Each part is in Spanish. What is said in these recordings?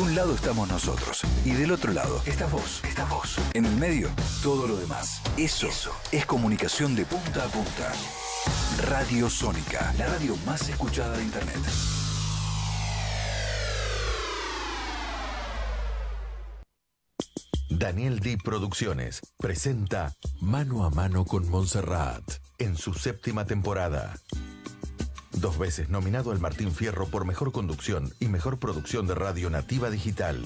un lado estamos nosotros y del otro lado estás vos. Estás vos. En el medio, todo lo demás. Eso, es comunicación de punta a punta. Radio Sónica, la radio más escuchada de Internet. Daniel D. Producciones presenta Mano a Mano con Montserrat en su séptima temporada. Dos veces nominado al Martín Fierro por Mejor Conducción y Mejor Producción de Radio Nativa Digital.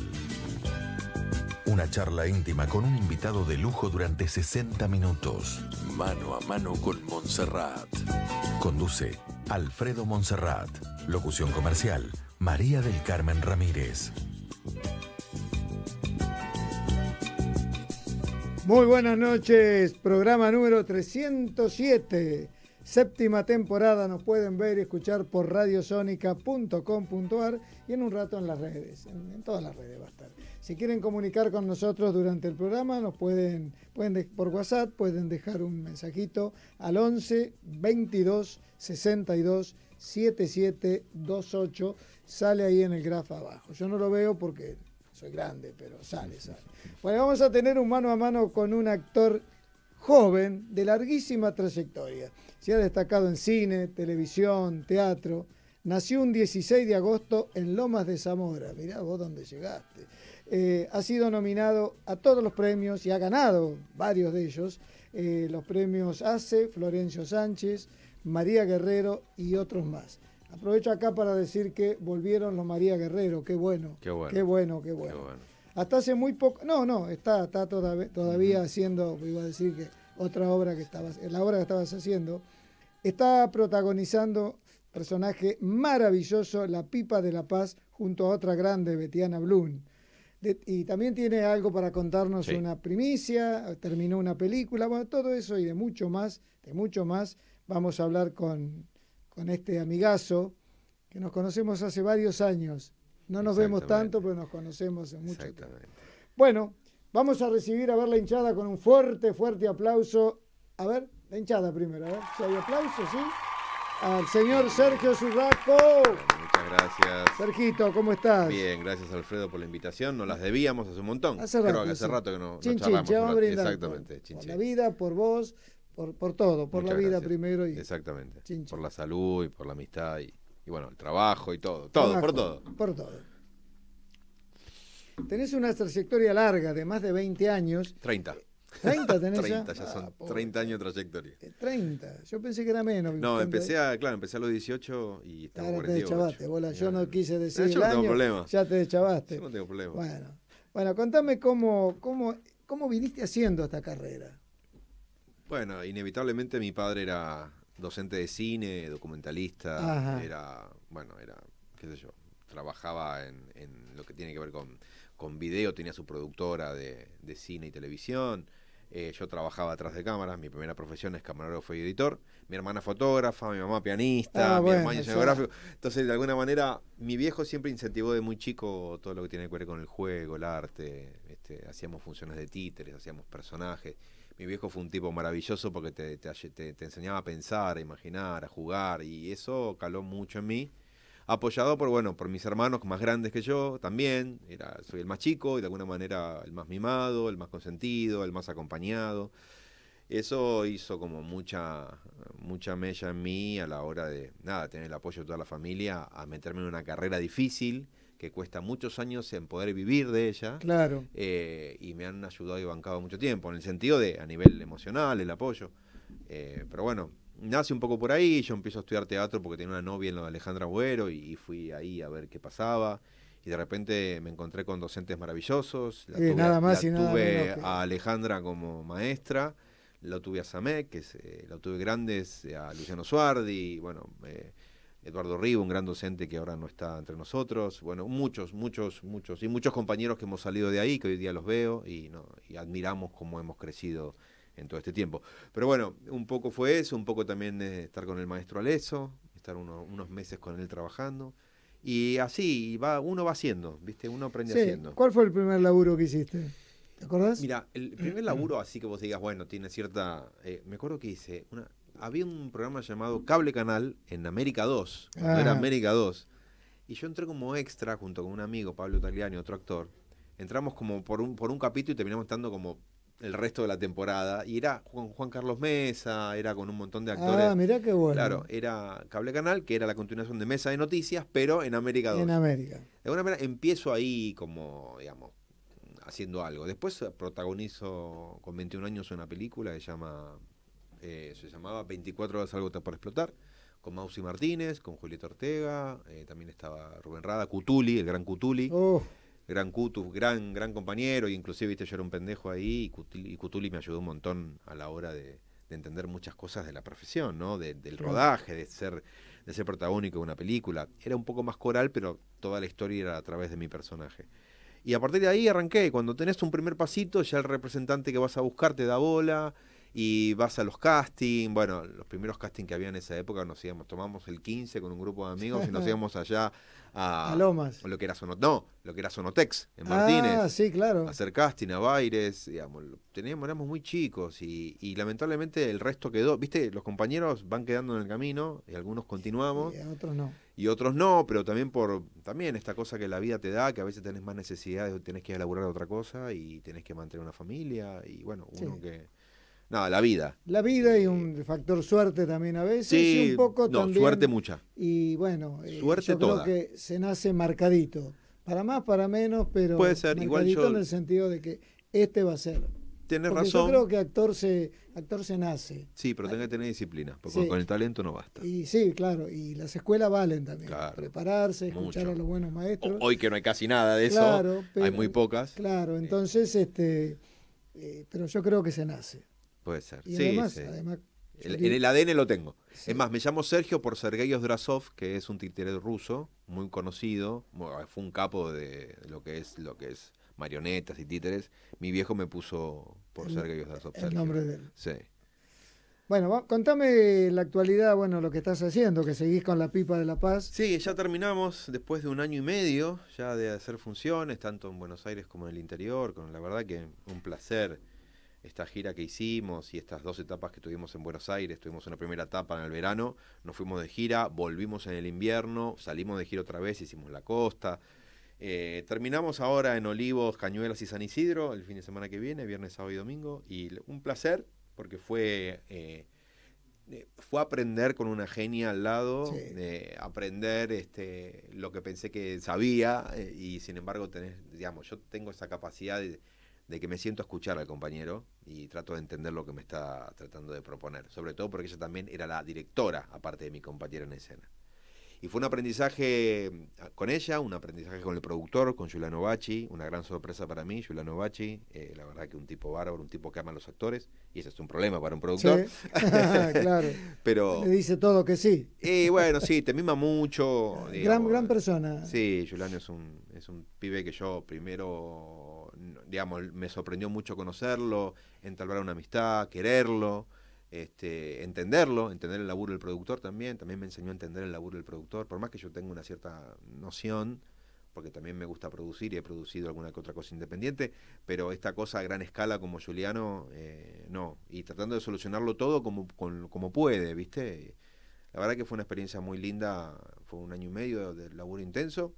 Una charla íntima con un invitado de lujo durante 60 minutos. Mano a mano con Montserrat. Conduce Alfredo Montserrat. Locución comercial María del Carmen Ramírez. Muy buenas noches, programa número 307, séptima temporada. Nos pueden ver y escuchar por radiosonica.com.ar y en un rato en las redes, en, todas las redes va a estar. Si quieren comunicar con nosotros durante el programa, nos pueden, pueden por WhatsApp, pueden dejar un mensajito al 11 22 62 77 28. Sale ahí en el grafo abajo. Yo no lo veo porque soy grande, pero sale, sale. Bueno, vamos a tener un mano a mano con un actor joven de larguísima trayectoria. Se ha destacado en cine, televisión, teatro. Nació un 16 de agosto en Lomas de Zamora. Mirá vos dónde llegaste. Eh, ha sido nominado a todos los premios y ha ganado varios de ellos. Eh, los premios ACE, Florencio Sánchez, María Guerrero y otros más. Aprovecho acá para decir que volvieron los María Guerrero. Qué bueno. Qué bueno. Qué bueno, qué bueno. Hasta hace muy poco. No, no, está, está todavía, todavía haciendo, iba a decir que otra obra que estabas, la obra que estabas haciendo. Está protagonizando personaje maravilloso, La Pipa de la Paz, junto a otra grande, Betiana Blum. y también tiene algo para contarnos una primicia, terminó una película, bueno, todo eso y de mucho más, de mucho más, vamos a hablar con, con este amigazo que nos conocemos hace varios años. No nos vemos tanto, pero nos conocemos en mucho tiempo. Bueno, vamos a recibir a ver la hinchada con un fuerte, fuerte aplauso. A ver, la hinchada primero, a ver si hay aplauso, ¿sí? Al señor Sergio Zurraco. muchas gracias. Sergito, ¿cómo estás? Bien, gracias Alfredo por la invitación. Nos las debíamos hace un montón. Hace rato. Creo que hace rato que no, chin, charlamos. Exactamente. Por, la vida, por vos, por, por todo. Por la vida primero. Y... Exactamente. Por la salud y por la amistad y y bueno, el trabajo y todo, todo, por todo. Por todo. Tenés una trayectoria larga de más de 20 años. 30. 30 tenés 30, ya, son 30 ah, años de trayectoria. 30, eh, yo pensé que era menos. No, empecé a, claro, empecé a los 18 y estaba Ahora te deschavaste, bola, yo no quise decir yo no tengo problema. ya te deschavaste. Yo no tengo problema. Bueno, bueno contame cómo, cómo, cómo viniste haciendo esta carrera. Bueno, inevitablemente mi padre era docente de cine, documentalista, era, bueno, era, qué sé yo, trabajaba en, lo que tiene que ver con, con video, tenía su productora de, cine y televisión. Eh, yo trabajaba atrás de cámaras, mi primera profesión es camarógrafo y editor, mi hermana fotógrafa, mi mamá pianista, ah, mi hermano geográfico. Entonces, de alguna manera, mi viejo siempre incentivó de muy chico todo lo que tiene que ver con el juego, el arte, este, hacíamos funciones de títeres, hacíamos personajes mi viejo fue un tipo maravilloso porque te, te, enseñaba a pensar, a imaginar, a jugar y eso caló mucho en mí. Apoyado por, bueno, por mis hermanos más grandes que yo también. Era, soy el más chico y de alguna manera el más mimado, el más consentido, el más acompañado. Eso hizo como mucha, mucha mella en mí a la hora de, nada, tener el apoyo de toda la familia, a meterme en una carrera difícil, que cuesta muchos años en poder vivir de ella. Claro. Eh, y me han ayudado y bancado mucho tiempo, en el sentido de a nivel emocional, el apoyo. Eh, pero bueno, nace un poco por ahí, yo empiezo a estudiar teatro porque tenía una novia en lo de Alejandra Buero y, fui ahí a ver qué pasaba. Y de repente me encontré con docentes maravillosos. La tuve, nada más y nada tuve a Alejandra como maestra, la tuve a Samek, que eh, la tuve grandes, a Luciano Suardi, bueno, Eduardo Rivo, un gran docente que ahora no está entre nosotros, bueno, muchos, muchos, muchos, y muchos compañeros que hemos salido de ahí, que hoy día los veo y, no, y admiramos cómo hemos crecido en todo este tiempo. Pero bueno, un poco fue eso, un poco también estar con el maestro Aleso, estar unos meses con él trabajando. Y así va, uno va haciendo, ¿viste? Uno aprende haciendo. ¿Cuál fue el primer laburo que hiciste? ¿Te acordás? Mira, el primer laburo, así que vos digas, bueno, tiene cierta. Eh, me acuerdo que hice una, había un programa llamado Cable Canal en América 2, era América 2. Y yo entré como extra junto con un amigo, Pablo Tagliani, otro actor. Entramos como por un, por un capítulo y terminamos estando como el resto de la temporada. Y era Juan, Juan Carlos Mesa, era con un montón de actores. Ah, mirá qué bueno. Claro, era Cable Canal, que era la continuación de Mesa de Noticias, pero en América 2. En América. De alguna manera empiezo ahí como, digamos, haciendo algo. Después protagonizo con 21 años una película que se llama eh, se llamaba 24 horas algo por explotar con Mausi Martínez, con Julieta Ortega, eh, también estaba Rubén Rada, Cutuli, el gran Cutuli. Oh. Gran Cutu, gran, gran compañero, inclusive viste, yo era un pendejo ahí y Cutuli, me ayudó un montón a la hora de, entender muchas cosas de la profesión, ¿no? del rodaje, de ser, de ser protagónico de una película. Era un poco más coral, pero toda la historia era a través de mi personaje. Y a partir de ahí arranqué. Cuando tenés un primer pasito, ya el representante que vas a buscar te da bola y vas a los castings, bueno, los primeros castings que había en esa época nos íbamos, tomamos el 15 con un grupo de amigos y nos íbamos allá a, a Lomas. Lo que era no, lo que era Sonotex en Martínez. Ah, sí, claro. A hacer casting a Baires, digamos, teníamos, éramos muy chicos y, y, lamentablemente el resto quedó, viste, los compañeros van quedando en el camino y algunos continuamos. Y otros no. Y otros no, pero también por también esta cosa que la vida te da, que a veces tenés más necesidades, tenés que elaborar otra cosa y tenés que mantener una familia y bueno, uno que no, la vida. La vida y un factor suerte también a veces. Sí, y un poco no, suerte mucha. Y bueno, eh, suerte yo creo que se nace marcadito. Para más, para menos, pero Puede ser, igual yo... en el sentido de que este va a ser. Tienes razón. Yo creo que actor se, actor se nace. Sí, pero tenga que tener disciplina, porque con el talento no basta. Y sí, claro, y las escuelas valen también. Prepararse, escuchar a los buenos maestros. Hoy que no hay casi nada de eso, hay muy pocas. Claro, entonces, este, eh, pero yo creo que se nace. Puede ser. Y sí, además, sí. además en el ADN lo tengo. Es más, me llamo Sergio por Sergei Drasov, que es un títere ruso, muy conocido. Fue un capo de lo que es lo que es marionetas y títeres. Mi viejo me puso por Sergei Drasov. El nombre de él. Sí. Bueno, contame la actualidad, bueno, lo que estás haciendo, que seguís con la pipa de la paz. Sí, ya terminamos después de un año y medio ya de hacer funciones, tanto en Buenos Aires como en el interior, con la verdad que un placer esta gira que hicimos y estas dos etapas que tuvimos en Buenos Aires, tuvimos una primera etapa en el verano, nos fuimos de gira, volvimos en el invierno, salimos de gira otra vez, hicimos la costa. Eh, terminamos ahora en Olivos, Cañuelas y San Isidro el fin de semana que viene, viernes, sábado y domingo. Y un placer porque fue, eh, eh, fue aprender con una genia al lado, aprender este, lo que pensé que sabía y sin embargo tenés, digamos, yo tengo esa capacidad de de que me siento a escuchar al compañero y trato de entender lo que me está tratando de proponer. Sobre todo porque ella también era la directora, aparte de mi compañera en escena. Y fue un aprendizaje ah, con ella, un aprendizaje con el productor, con Giuliano Bacci, una gran sorpresa para mí, Giuliano Bacci, eh, la verdad que un tipo bárbaro, un tipo que ama a los actores, y ese es un problema para un productor. claro. Pero, Le dice todo que sí. Y bueno, sí, te mima mucho. gran, gran persona. Sí, Giuliano es un, es un pibe que yo primero, digamos, me sorprendió mucho conocerlo, entablar una amistad, quererlo este, entenderlo, entender el laburo del productor también, también me enseñó a entender el laburo del productor, por más que yo tenga una cierta noción, porque también me gusta producir y he producido alguna que otra cosa independiente, pero esta cosa a gran escala como Juliano, eh, no, y tratando de solucionarlo todo como, como puede, ¿viste? La verdad que fue una experiencia muy linda, fue un año y medio de laburo intenso,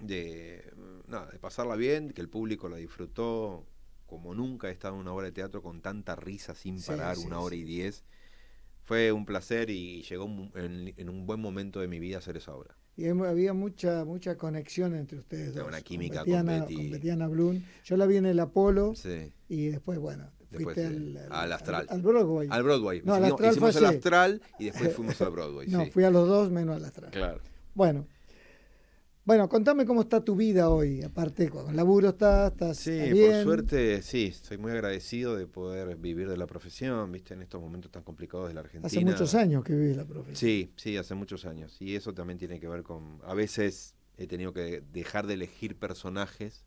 de, nada, de pasarla bien, que el público la disfrutó, como nunca he estado en una obra de teatro con tanta risa sin parar, una hora y diez. Fue un placer y llegó en, un buen momento de mi vida hacer esa obra. Y había mucha mucha conexión entre ustedes dos. Una química con, Betiana, Blum. Yo la vi en el Apolo y después, bueno, fuiste al, Astral. Al, Broadway. Al Broadway. No, al Astral hicimos el Astral y después fuimos al Broadway. no, fui a los dos menos al Astral. Claro. Bueno, bueno, contame cómo está tu vida hoy, aparte con el laburo estás, estás Sí, bien? por suerte, sí, estoy muy agradecido de poder vivir de la profesión, viste, en estos momentos tan complicados de la Argentina. Hace muchos años que vives la profesión. Sí, sí, hace muchos años. Y eso también tiene que ver con, a veces he tenido que dejar de elegir personajes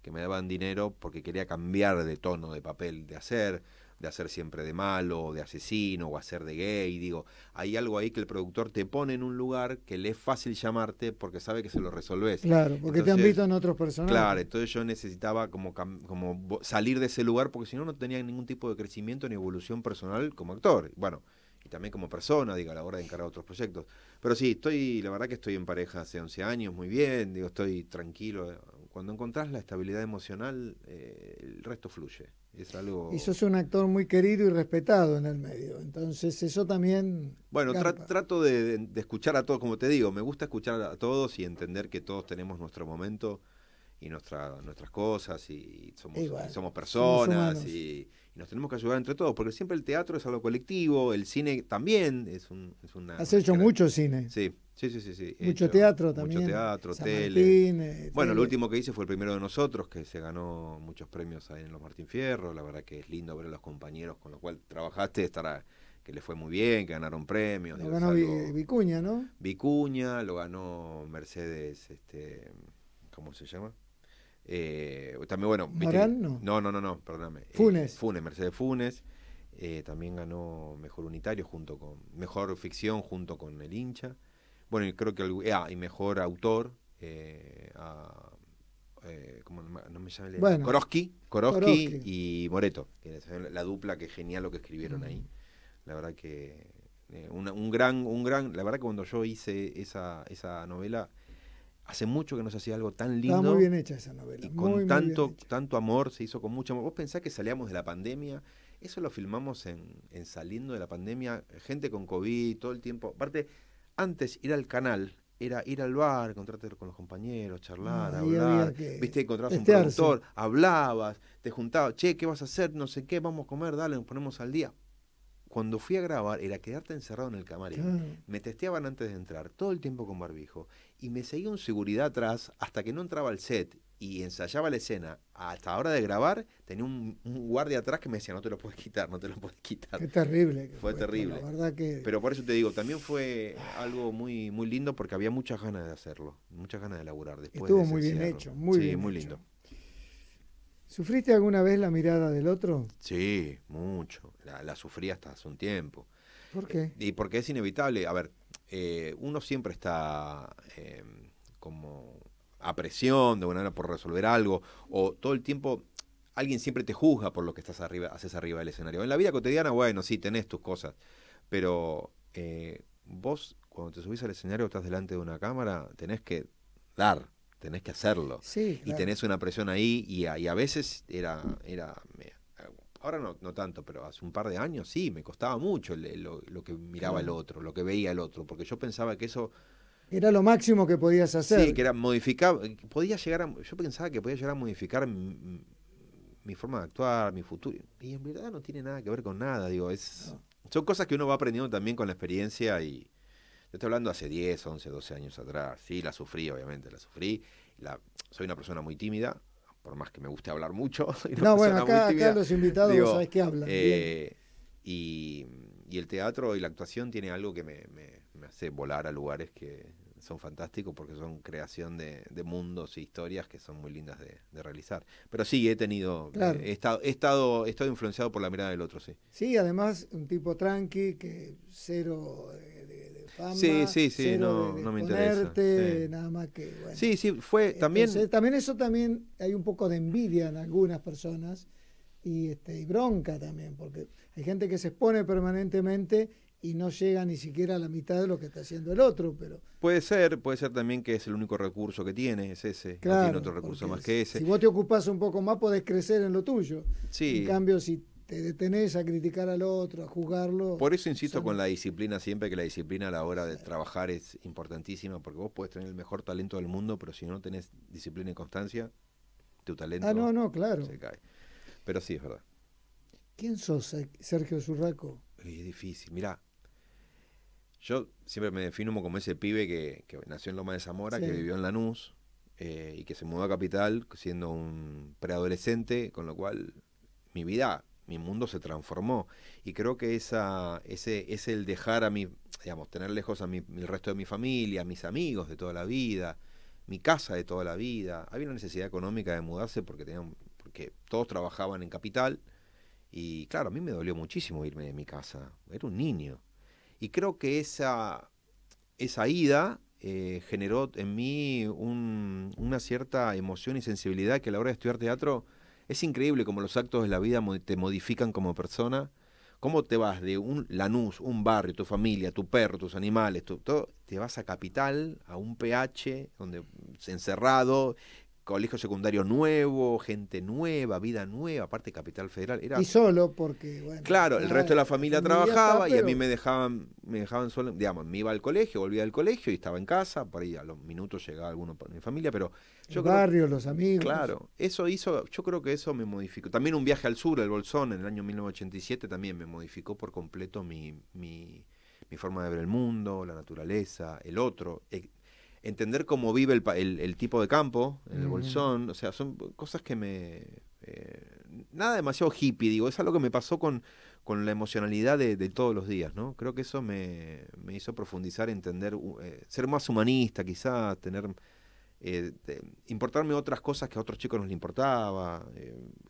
que me daban dinero porque quería cambiar de tono de papel de hacer de hacer siempre de malo, de asesino o hacer de gay. Digo, hay algo ahí que el productor te pone en un lugar que le es fácil llamarte porque sabe que se lo resolves. Claro, porque te han visto en otros personajes. Claro, entonces yo necesitaba como, como salir de ese lugar porque si no, no tenía ningún tipo de crecimiento ni evolución personal como actor. Bueno, y también como persona, digo, a la hora de encarar otros proyectos. Pero sí, estoy, la verdad que estoy en pareja hace 11 años, muy bien, digo, estoy tranquilo. Cuando encontrás la estabilidad emocional, eh, el resto fluye. Es algo... Y sos un actor muy querido y respetado en el medio, entonces eso también... Bueno, trato de, escuchar a todos, como te digo, me gusta escuchar a todos y entender que todos tenemos nuestro momento y nuestra, nuestras cosas y somos, somos personas y, nos tenemos que ayudar entre todos, porque siempre el teatro es algo colectivo, el cine también es, un, es una... Has hecho mucho cine. Sí, sí, sí, sí. Mucho teatro también. Mucho teatro, tele. Eh, bueno, lo último que hice fue el primero de nosotros, que se ganó muchos premios ahí en los Martín Fierro, la verdad que es lindo ver a los compañeros con los cuales trabajaste, estará que le fue muy bien, que ganaron premios. Lo ganó Vicuña, ¿no? Vicuña, lo ganó Mercedes, este, ¿cómo se llama? Eh, también, bueno. No. no, no, no, perdóname. Eh, Funes. Funes, Mercedes Funes. Eh, también ganó Mejor Unitario junto con. Mejor Ficción junto con El Hincha. Bueno, y creo que. Ah, y Mejor Autor. A, ¿cómo no me llama? Bueno, Koroski, Koroski, y Moreto. Que es la dupla que genial lo que escribieron ahí. La verdad que. un gran, un gran. La verdad que cuando yo hice esa, esa novela hace mucho que no se hacía algo tan lindo. Está muy bien hecha esa novela. Y con tanto, tanto amor, se hizo con mucho amor. Vos pensás que salíamos de la pandemia, eso lo filmamos en, en saliendo de la pandemia, gente con COVID, todo el tiempo. Aparte, antes ir al canal era ir al bar, encontrarte con los compañeros, charlar, hablar, viste, encontrabas un productor, hablabas, te juntabas, che, ¿qué vas a hacer? No sé qué, vamos a comer, dale, nos ponemos al día cuando fui a grabar era quedarte encerrado en el camarín. Me testeaban antes de entrar, todo el tiempo con barbijo. Y me seguía un seguridad atrás hasta que no entraba al set y ensayaba la escena. Hasta la hora de grabar, tenía un, guardia atrás que me decía, no te lo puedes quitar, no te lo puedes quitar. Qué terrible. fue, terrible. La verdad que... Pero por eso te digo, también fue algo muy, muy lindo porque había muchas ganas de hacerlo, muchas ganas de laburar después. Estuvo muy bien hecho, muy sí, muy lindo. ¿Sufriste alguna vez la mirada del otro? Sí, mucho. La, sufrí hasta hace un tiempo. ¿Por qué? Y porque es inevitable. A ver, eh, uno siempre está em, como a presión de alguna manera por resolver algo, o todo el tiempo alguien siempre te juzga por lo que estás arriba, haces arriba del escenario. En la vida cotidiana, bueno, sí, tenés tus cosas, pero eh, vos cuando te subís al escenario, estás delante de una cámara, tenés que dar, tenés que hacerlo. Y tenés una presión ahí y a, veces era, era ahora no, no tanto, pero hace un par de años sí, me costaba mucho lo, que miraba el otro, lo que veía el otro, porque yo pensaba que eso... Era lo máximo que podías hacer. Sí, que era modificar, podía llegar a, yo pensaba que podía llegar a modificar mi, forma de actuar, mi futuro, y en verdad no tiene nada que ver con nada, digo, es... Son cosas que uno va aprendiendo también con la experiencia y, estoy hablando hace 10, 11, 12 años atrás. Sí, la sufrí, obviamente, la sufrí. La, soy una persona muy tímida, por más que me guste hablar mucho. no, bueno, acá, los invitados sabes que hablan. Eh, y, el teatro y la actuación tiene algo que me, me hace volar a lugares que son fantásticos porque son creación de, mundos e historias que son muy lindas de, realizar. Pero sí, he tenido, eh, he, estado, he, estado, he estado influenciado por la mirada del otro, sí. Sí, además un tipo tranqui, que cero de, fama, sí, sí, sí, no, no me interesa. Nada más que, Sí, sí, fue también... también eso también hay un poco de envidia en algunas personas y, este, y bronca también, porque hay gente que se expone permanentemente y no llega ni siquiera a la mitad de lo que está haciendo el otro, pero... Puede ser, puede ser también que es el único recurso que tiene, es ese, no tiene otro recurso más que ese. Si vos te ocupás un poco más, podés crecer en lo tuyo. Sí. En cambio, si te detenés a criticar al otro, a juzgarlo... Por eso insisto con la disciplina siempre, que la disciplina a la hora de trabajar es importantísima, porque vos podés tener el mejor talento del mundo, pero si no tenés disciplina y constancia, tu talento ah, no, no, claro. se cae. Pero sí, es verdad. ¿Quién sos, Sergio Zurraco? Es difícil. Mirá, yo siempre me defino como ese pibe que, nació en Loma de Zamora, que vivió en Lanús eh, y que se mudó a Capital siendo un preadolescente, con lo cual mi vida, mi mundo se transformó. Y creo que esa, ese es el dejar a mi, digamos, tener lejos a mi, el resto de mi familia, a mis amigos de toda la vida, mi casa de toda la vida. Había una necesidad económica de mudarse porque, tenían, porque todos trabajaban en Capital. Y claro, a mí me dolió muchísimo irme de mi casa. Era un niño. Y creo que esa, esa ida eh, generó en mí una cierta emoción y sensibilidad que a la hora de estudiar teatro es increíble como los actos de la vida te modifican como persona, ¿Cómo te vas de un Lanús, un barrio, tu familia, tu perro, tus animales, todo, te vas a Capital, a un PH, donde encerrado, colegio secundario nuevo, gente nueva, vida nueva, aparte Capital Federal. Era... Y solo porque, bueno. Claro, el resto de la familia trabajaba y a mí me dejaban, me dejaban solo, digamos, me iba al colegio, volvía al colegio y estaba en casa, por ahí a los minutos llegaba alguno para mi familia, pero yo el barrio, los amigos. Claro, eso hizo, yo creo que eso me modificó. También un viaje al sur, el Bolsón, en el año 1987, también me modificó por completo mi, mi, mi forma de ver el mundo, la naturaleza, el otro, entender cómo vive el, el, tipo de campo, en el bolsón, o sea, son cosas que me... Eh, nada demasiado hippie, digo, es algo que me pasó con, con la emocionalidad de, todos los días, ¿no? Creo que eso me, me hizo profundizar, entender, eh, ser más humanista quizás, tener... Eh, importarme otras cosas que a otros chicos no les importaba.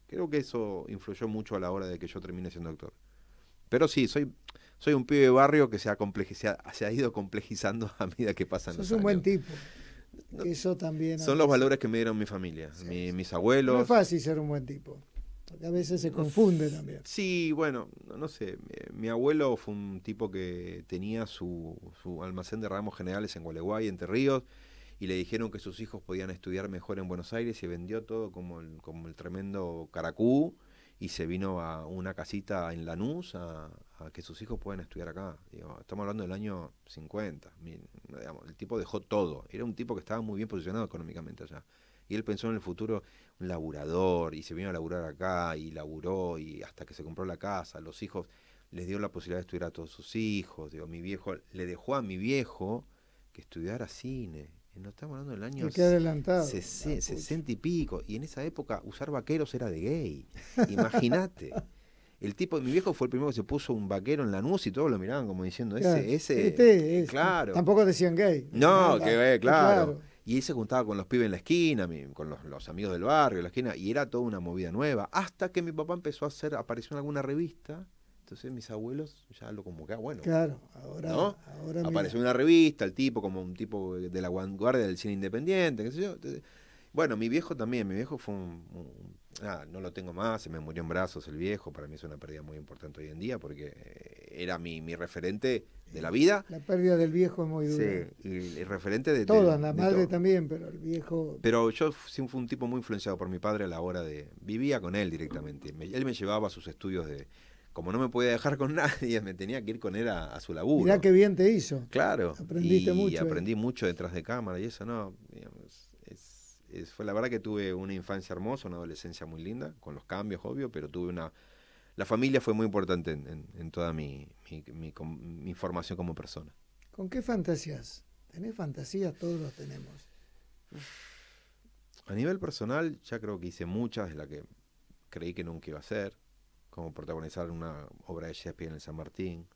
creo que eso influyó mucho a la hora de que yo termine siendo actor. Pero sí, soy soy un pibe de barrio que se ha, se ha, ido complejizando a medida que pasan Sos un buen tipo. Eso también. Son los valores que me dieron mi familia, mis abuelos. No es fácil ser un buen tipo. Porque a veces se confunde también. Sí, bueno, no, sé. Mi, abuelo fue un tipo que tenía su, su almacén de ramos generales en Gualeguay, Entre Ríos, y le dijeron que sus hijos podían estudiar mejor en Buenos Aires y vendió todo como el, como el tremendo caracú y se vino a una casita en Lanús a, que sus hijos puedan estudiar acá. estamos hablando del año 50. el tipo dejó todo. Era un tipo que estaba muy bien posicionado económicamente allá. Y él pensó en el futuro un laburador y se vino a laburar acá y laburó y hasta que se compró la casa. Los hijos les dio la posibilidad de estudiar a todos sus hijos. Digo, mi viejo le dejó a mi viejo que estudiara cine no estamos hablando del año 60 y pico. Y en esa época usar vaqueros era de gay. Imagínate. el tipo, mi viejo fue el primero que se puso un vaquero en la nuez y todos lo miraban como diciendo, ese, ese, este, este. claro. Tampoco decían gay. No, que claro. Y él se juntaba con los pibes en la esquina, con los, amigos del barrio en la esquina, y era toda una movida nueva. Hasta que mi papá empezó a hacer, apareció en alguna revista, entonces mis abuelos ya lo que, ah, bueno. Claro, ahora, ahora Apareció en una revista, el tipo como un tipo de la vanguardia del cine independiente, qué sé yo. Bueno, mi viejo también, mi viejo fue un, no lo tengo más, se me murió en brazos el viejo, para mí es una pérdida muy importante hoy en día porque eh, era mi, mi referente de la vida. La pérdida del viejo es muy dura. Sí, y el referente de todo. la madre también, pero el viejo... Pero yo sí fui un tipo muy influenciado por mi padre a la hora de... Vivía con él directamente, él me llevaba a sus estudios de como no me podía dejar con nadie, me tenía que ir con él a, su laburo. Mirá qué bien te hizo. Claro. Aprendiste mucho. Y aprendí mucho detrás de cámara y eso, ¿no? Fue la verdad que tuve una infancia hermosa, una adolescencia muy linda, con los cambios, obvio, pero tuve una... La familia fue muy importante en, toda mi, mi, formación como persona. ¿Con qué fantasías? ¿Tenés fantasías? Todos los tenemos. A nivel personal, ya creo que hice muchas de las que creí que nunca iba a hacer como protagonizar una obra de Shakespeare en el San Martín.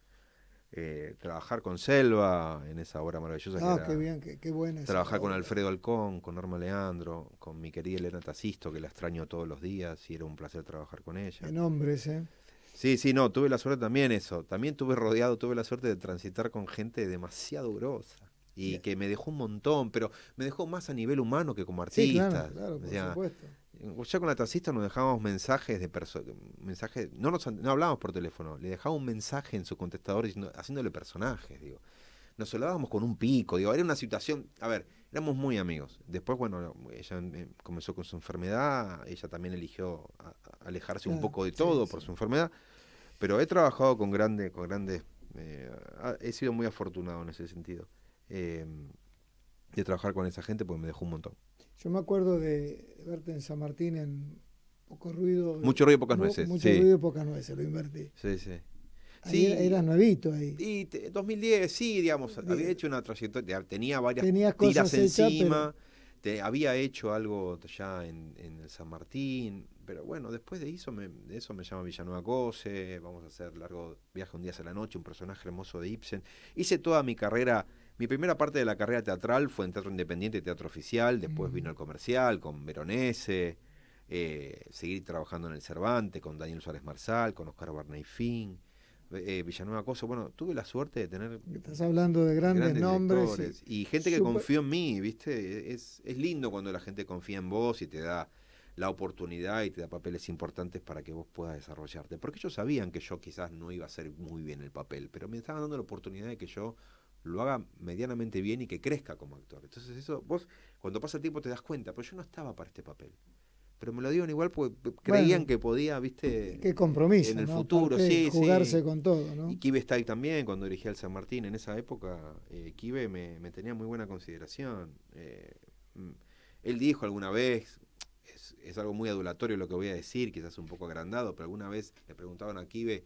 Eh, trabajar con Selva en esa obra maravillosa. Ah, qué bien, qué, buena. Trabajar con Alfredo Alcón, con Norma Leandro, con mi querida Elena Tacisto, que la extraño todos los días y era un placer trabajar con ella. En hombres, ¿eh? Sí, sí, no, tuve la suerte también eso. También tuve rodeado, tuve la suerte de transitar con gente demasiado grosa y que me dejó un montón, pero me dejó más a nivel humano que como artista. Sí, claro, por supuesto ya con la taxista nos dejábamos mensajes de mensajes, no nos no hablábamos por teléfono, le dejaba un mensaje en su contestador haciéndole personajes, digo. Nos hablábamos con un pico, digo, era una situación, a ver, éramos muy amigos. Después, bueno, ella em, comenzó con su enfermedad, ella también eligió alejarse un poco de todo por su enfermedad, pero he trabajado con grandes, con grandes, eh, he sido muy afortunado en ese sentido. Eh, de trabajar con esa gente porque me dejó un montón. Yo me acuerdo de verte en San Martín en poco ruido. Mucho ruido y pocas nueces. Mucho ruido y pocas nueces, lo invertí. Sí, sí. sí, eras nuevito ahí. Y 2010, sí, digamos, había hecho una trayectoria, tenía varias tiras encima, había hecho algo ya en, en, San Martín, pero bueno, después de eso me, de eso me llama Villanueva Cose, vamos a hacer largo viaje un día a la noche, un personaje hermoso de Ibsen. Hice toda mi carrera mi primera parte de la carrera teatral fue en teatro independiente y teatro oficial, después vino el comercial con Veronese, eh, seguir trabajando en el Cervantes con Daniel Suárez Marsal, con Oscar Barney Finn, eh, Villanueva Cosa. Bueno, tuve la suerte de tener. Estás hablando de grandes, nombres. Y, gente que confió en mí, ¿viste? Es, es lindo cuando la gente confía en vos y te da la oportunidad y te da papeles importantes para que vos puedas desarrollarte. Porque ellos sabían que yo quizás no iba a hacer muy bien el papel, pero me estaban dando la oportunidad de que yo lo haga medianamente bien y que crezca como actor. Entonces eso, vos cuando pasa el tiempo te das cuenta, pero yo no estaba para este papel. Pero me lo dieron igual porque creían que podía, viste... Qué compromiso, En el futuro, sí, Jugarse con todo, ¿no? Y Kibe está ahí también, cuando dirigía el San Martín, en esa época, eh, Kibe me, tenía muy buena consideración. Eh, mm, él dijo alguna vez, es, es, algo muy adulatorio lo que voy a decir, quizás un poco agrandado, pero alguna vez le preguntaban a Kibe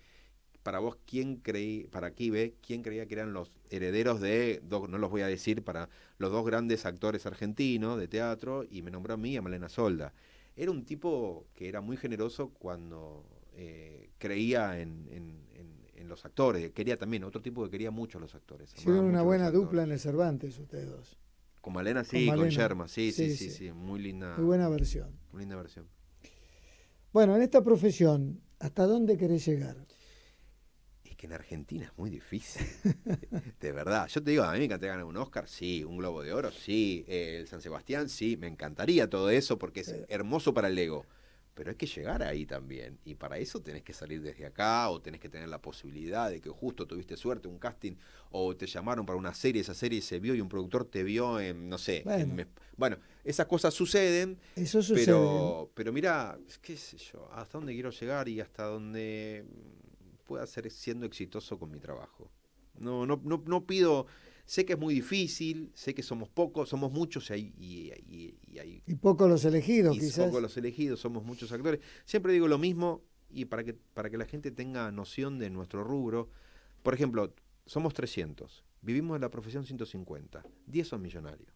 para vos, ¿quién creí, para Kibe, quién creía que eran los herederos de, no los voy a decir, para los dos grandes actores argentinos de teatro, y me nombró a mí, a Malena Solda. Era un tipo que era muy generoso cuando eh, creía en, en, los actores, quería también, otro tipo que quería mucho a los actores. Hicieron una buena dupla en el Cervantes ustedes dos. Con Malena, sí, con, Yerma, sí sí, sí, sí, muy linda. Muy buena versión. Muy linda versión. Bueno, en esta profesión, ¿hasta dónde querés llegar? En Argentina es muy difícil. de verdad. Yo te digo, a mí me encantaría ganar un Oscar, sí. Un Globo de Oro, sí. el San Sebastián, sí. Me encantaría todo eso porque es hermoso para el ego. Pero hay que llegar ahí también. Y para eso tenés que salir desde acá o tenés que tener la posibilidad de que justo tuviste suerte, un casting, o te llamaron para una serie, esa serie se vio y un productor te vio en, no sé. Bueno, esas cosas suceden. Eso sucede. Pero, pero mira, qué sé yo, hasta dónde quiero llegar y hasta dónde pueda ser siendo exitoso con mi trabajo. No, no, no, no pido, sé que es muy difícil, sé que somos pocos, somos muchos y, y, y, hay, y pocos los elegidos, y quizás. Pocos los elegidos, somos muchos actores. Siempre digo lo mismo y para que, para que la gente tenga noción de nuestro rubro. Por ejemplo, somos 300, vivimos en la profesión 150, 10 son millonarios.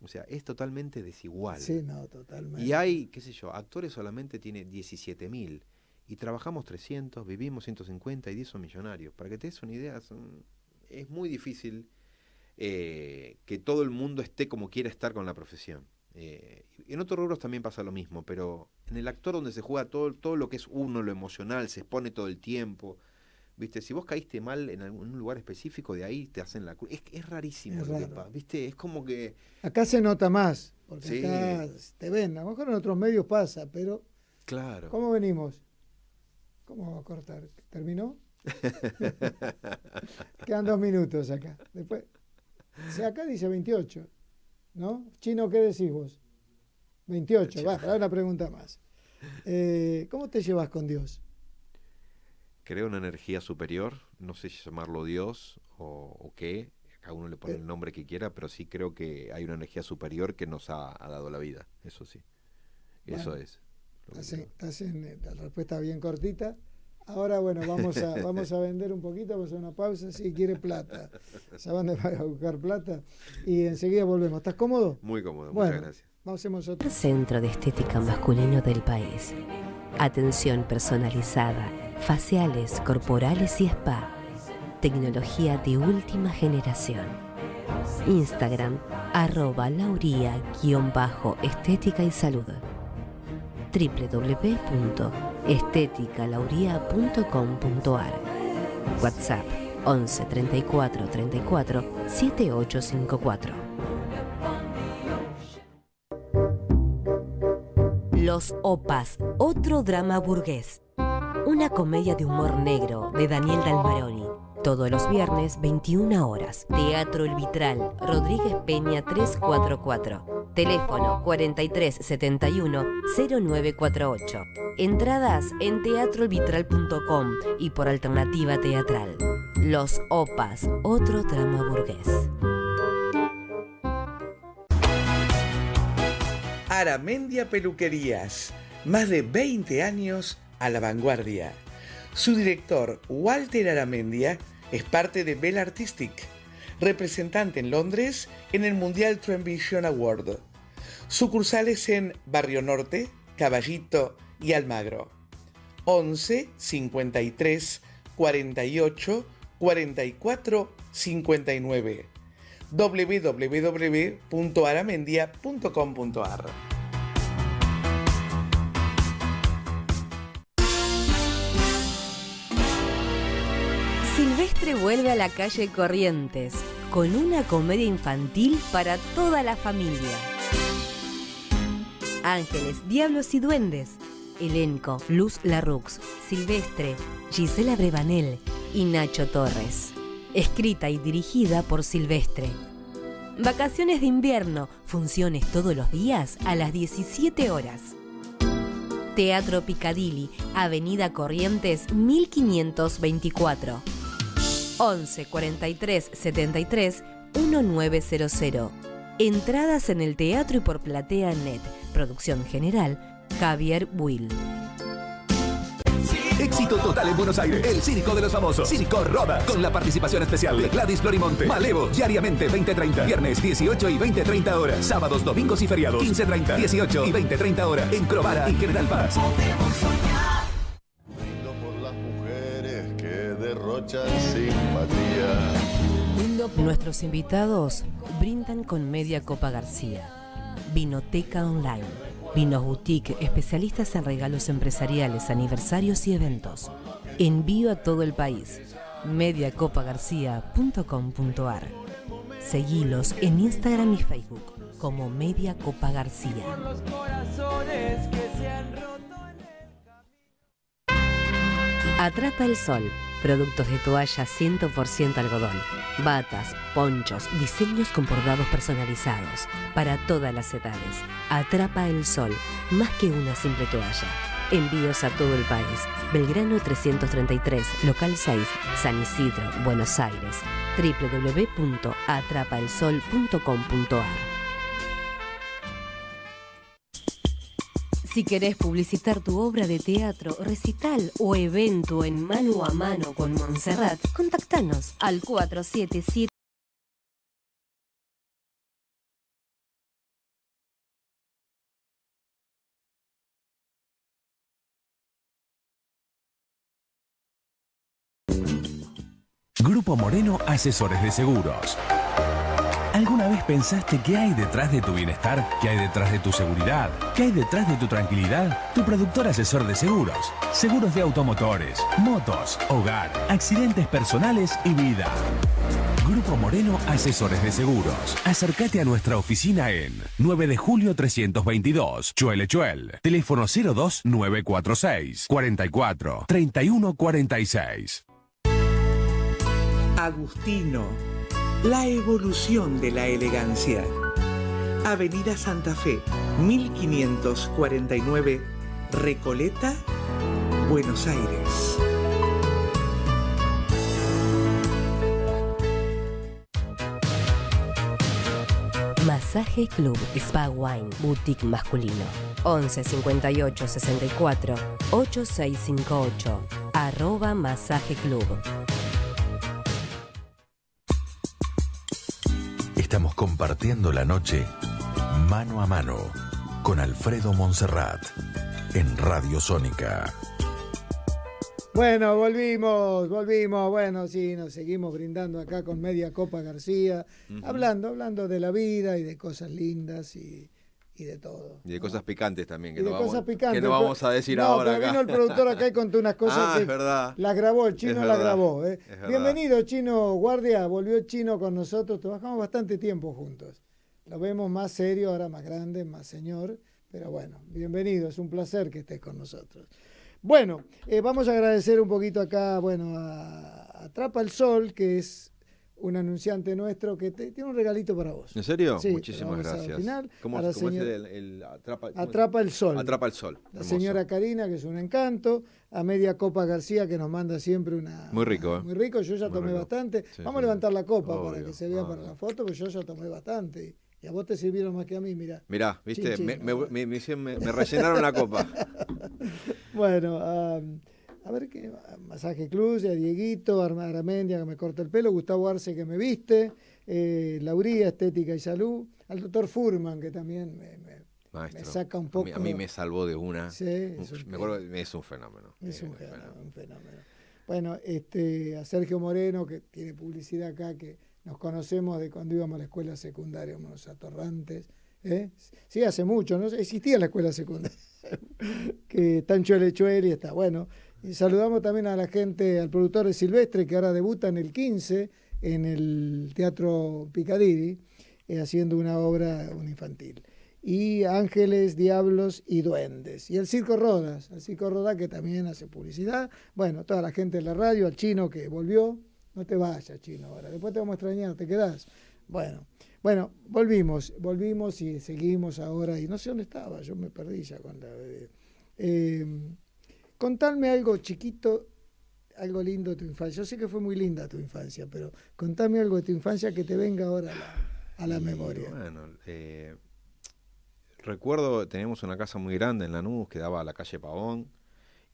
O sea, es totalmente desigual. Sí, no, totalmente. Y hay, qué sé yo, actores solamente tiene 17 mil y trabajamos 300, vivimos 150 y 10 son millonarios. Para que te des una idea, es muy difícil eh, que todo el mundo esté como quiera estar con la profesión. Eh, en otros rubros también pasa lo mismo, pero en el actor donde se juega todo, todo lo que es uno, lo emocional, se expone todo el tiempo. ¿Viste? Si vos caíste mal en algún lugar específico, de ahí te hacen la es, es rarísimo ¿viste? Es como que. Acá se nota más, porque acá te ven. A lo mejor en otros medios pasa, pero. Claro. ¿Cómo venimos? ¿Cómo va a cortar? ¿Terminó? Quedan dos minutos acá. Después, si acá dice 28, ¿no? Chino, ¿qué decís vos? 28, va, una pregunta más. Eh, ¿Cómo te llevas con Dios? Creo una energía superior, no sé si llamarlo Dios o, qué, cada uno le pone eh. el nombre que quiera, pero sí creo que hay una energía superior que nos ha, dado la vida, eso sí. Eso es. Estás en, la respuesta bien cortita. Ahora, bueno, vamos a, vamos a vender un poquito, vamos a hacer una pausa. Si quiere plata, ¿sabes dónde va a buscar plata? Y enseguida volvemos. ¿Estás cómodo? Muy cómodo, muchas gracias. Vamos a hacer otro. Centro de Estética Masculino del país. Atención personalizada, faciales, corporales y spa. Tecnología de última generación. Instagram, arroba lauría-estética y salud www.esteticalauria.com.ar WhatsApp 11 34 34 7854 Los Opas, otro drama burgués. Una comedia de humor negro de Daniel Dalmaroni todos los viernes, 21 horas. Teatro El Vitral, Rodríguez Peña 344. Teléfono 4371-0948. Entradas en teatroelvitral.com y por alternativa teatral. Los OPAS, otro trama burgués. Aramendia Peluquerías. Más de 20 años a la vanguardia. Su director, Walter Aramendia, es parte de Bell Artistic, representante en Londres en el Mundial Vision Award. Sucursales en Barrio Norte, Caballito y Almagro. 11 53 48 44 59 www.aramendia.com.ar Silvestre vuelve a la calle Corrientes con una comedia infantil para toda la familia. Ángeles, Diablos y Duendes. Elenco, Luz Larrux, Silvestre, Gisela Brevanel y Nacho Torres. Escrita y dirigida por Silvestre. Vacaciones de invierno, funciones todos los días a las 17 horas. Teatro Picadilly, Avenida Corrientes 1524. 11 43 73 1900. Entradas en el teatro y por Platea Net. Producción general, Javier Will. Éxito total en Buenos Aires. El Circo de los Famosos. Circo Roda. Con la participación especial de Gladys Florimonte. Malevo. Diariamente 20.30. Viernes 18 y 20.30 horas. Sábados, domingos y feriados. 15.30, 18 y 20.30 horas. En Crovara y General Paz. por las mujeres que derrochan simpatía. Nuestros invitados brindan con Media Copa García. Vinoteca Online. Vinos Boutique, especialistas en regalos empresariales, aniversarios y eventos. Envío a todo el país. mediacopagarcía.com.ar. Seguilos en Instagram y Facebook como Media Copa García. Atrapa el sol. Productos de toalla 100% algodón. Batas, ponchos, diseños con bordados personalizados. Para todas las edades. Atrapa el sol. Más que una simple toalla. Envíos a todo el país. Belgrano 333, local 6, San Isidro, Buenos Aires. www.atrapaelsol.com.ar Si querés publicitar tu obra de teatro, recital o evento en mano a mano con Montserrat, contactanos al 477 Grupo Moreno Asesores de Seguros. ¿Alguna vez pensaste qué hay detrás de tu bienestar? ¿Qué hay detrás de tu seguridad? ¿Qué hay detrás de tu tranquilidad? Tu productor asesor de seguros. Seguros de automotores, motos, hogar, accidentes personales y vida. Grupo Moreno Asesores de Seguros. Acércate a nuestra oficina en 9 de julio 322, Chuele Chuel. Teléfono 02946 44 31 46. Agustino la evolución de la elegancia. Avenida Santa Fe, 1549, Recoleta, Buenos Aires. Masaje Club Spa Wine Boutique Masculino 11 58 64 8658 arroba Masaje Club Estamos compartiendo la noche mano a mano con Alfredo Monserrat en Radio Sónica. Bueno, volvimos, volvimos. Bueno, sí, nos seguimos brindando acá con Media Copa García, hablando, hablando de la vida y de cosas lindas y, y de todo. Y de cosas picantes también, que, Y no, de vamos, cosas picantes. que no vamos a decir No, ahora pero acá. vino el productor acá y contó unas cosas Ah, que es verdad. las grabó, el chino las grabó. ¿eh? Bienvenido, Chino Guardia, volvió Chino con nosotros, trabajamos bastante tiempo juntos. Lo vemos más serio, ahora más grande, más señor, pero bueno, bienvenido, es un placer que estés con nosotros. Bueno, eh, vamos a agradecer un poquito acá, bueno, a Atrapa el Sol, que es un anunciante nuestro que te- tiene un regalito para vos. ¿En serio? Sí, Muchísimas a- al gracias. final, ¿Cómo, cómo es señora- el, el atrapa, cómo es? Atrapa el Sol. Atrapa el sol. La Hermoso. señora Karina, que es un encanto, a Media Copa García, que nos manda siempre una... Muy rico, ¿eh? Muy rico, yo ya Muy tomé rico. bastante. Sí, Vamos a levantar la copa Obvio, para que se vea para la foto, porque yo ya tomé bastante. Y a vos te sirvieron más que a mí, mira. Mirá, viste, Chin, me, chin, me, me- rellenaron la copa. Bueno, a ver qué. Masaje Cruz, a Dieguito, Arma- Aramendia que me corta el pelo, Gustavo Arce que me viste, eh, Lauría, Estética y Salud, al doctor Furman que también me, me- Maestro. me saca un A poco. mí, a mí me salvó de una. Sí, es un me acuerdo, es un fenómeno. Es un fenómeno, un fenómeno. Bueno, este, a Sergio Moreno, que tiene publicidad acá, que nos conocemos de cuando íbamos a la escuela secundaria, unos atorrantes. ¿eh? Sí, hace mucho, ¿no? Existía la escuela secundaria. que en Chuele y está. Bueno, saludamos también a la gente, al productor Silvestre, que ahora debuta en el 15 en el Teatro Picadilly, eh, haciendo una obra, un infantil. y Ángeles, Diablos y Duendes. Y el Circo Rodas, el Circo Rodas que también hace publicidad. Bueno, toda la gente de la radio, al chino que volvió. No te vayas, chino, ahora. Después te vamos a extrañar, te quedás. Bueno, bueno, volvimos, volvimos y seguimos ahora. Y no sé dónde estaba, yo me perdí ya con la... Eh, contadme algo chiquito, algo lindo de tu infancia. Yo sé que fue muy linda tu infancia, pero contame algo de tu infancia que te venga ahora a la, memoria. Bueno, eh, recuerdo, teníamos una casa muy grande en Lanús que daba a la calle Pavón